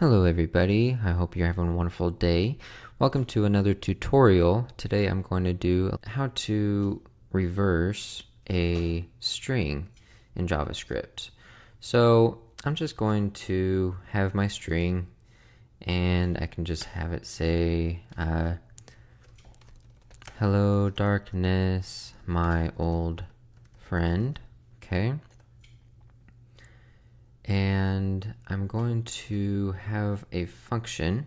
Hello everybody, I hope you're having a wonderful day. Welcome to another tutorial. Today I'm going to do how to reverse a string in JavaScript. So I'm just going to have my string and I can just have it say, uh, hello darkness, my old friend, okay? And I'm going to have a function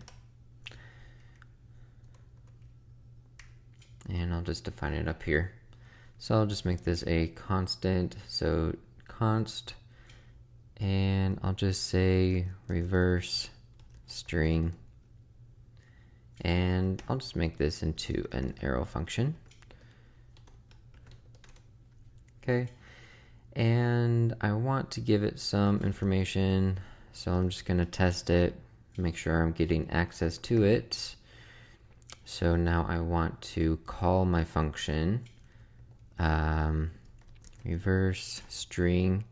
and I'll just define it up here. So I'll just make this a constant, so const, and I'll just say reverse string, and I'll just make this into an arrow function. Okay, and I want to give it some information so I'm just gonna test it make sure I'm getting access to it. So now I want to call my function. Um, reverse string.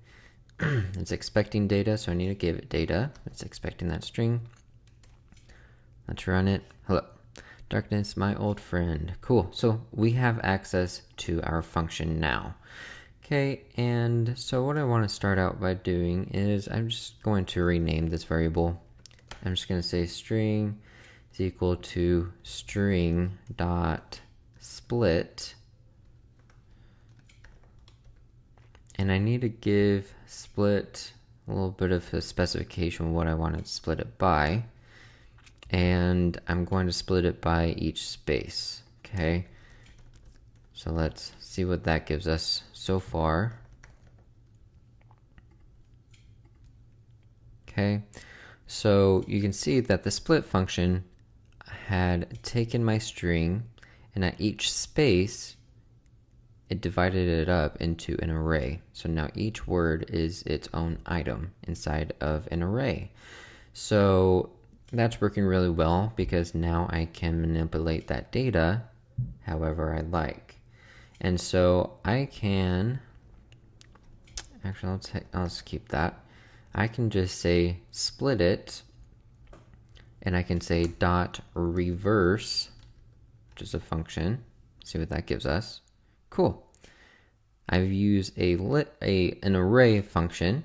It's expecting data so I need to give it data. It's expecting that string. Let's run it. Hello. Darkness my old friend. Cool. So we have access to our function now Okay, and so what I want to start out by doing is I'm just going to rename this variable. I'm just going to say string is equal to string dot split. And I need to give split a little bit of a specification of what I want to split it by. And I'm going to split it by each space, okay? So let's see what that gives us so far. Okay, so you can see that the split function had taken my string and at each space it divided it up into an array. So now each word is its own item inside of an array. So that's working really well because now I can manipulate that data however I like. And so I can, actually let's, let's keep that. I can just say split it and I can say dot reverse, which is a function. See what that gives us. Cool. I've used a lit a an array function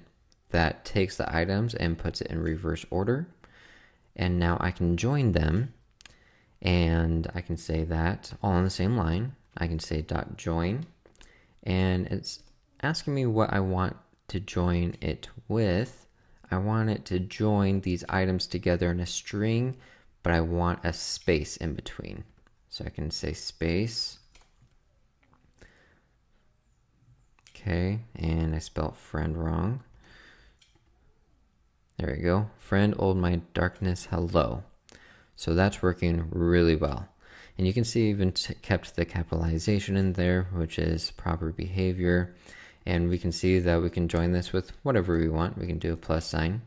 that takes the items and puts it in reverse order. And now I can join them and I can say that all on the same line. I can say dot join and it's asking me what I want to join it with. I want it to join these items together in a string, but I want a space in between. So I can say space. Okay, and I spelled friend wrong. There we go. Friend, old my darkness, hello. So that's working really well. And you can see even kept the capitalization in there, which is proper behavior. And we can see that we can join this with whatever we want. We can do a plus sign.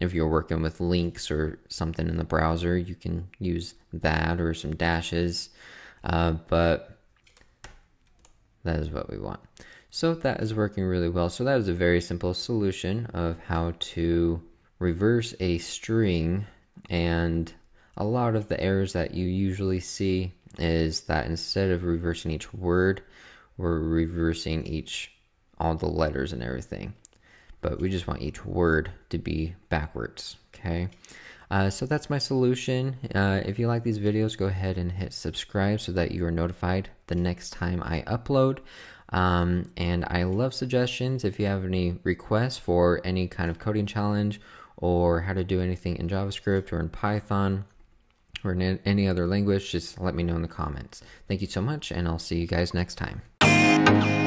If you're working with links or something in the browser, you can use that or some dashes. Uh, but that is what we want. So that is working really well. So that is a very simple solution of how to reverse a string and a lot of the errors that you usually see is that instead of reversing each word, we're reversing each all the letters and everything. But we just want each word to be backwards, okay? Uh, so that's my solution. Uh, if you like these videos, go ahead and hit subscribe so that you are notified the next time I upload. Um, and I love suggestions. If you have any requests for any kind of coding challenge or how to do anything in JavaScript or in Python, or in any other language, just let me know in the comments. Thank you so much, and I'll see you guys next time.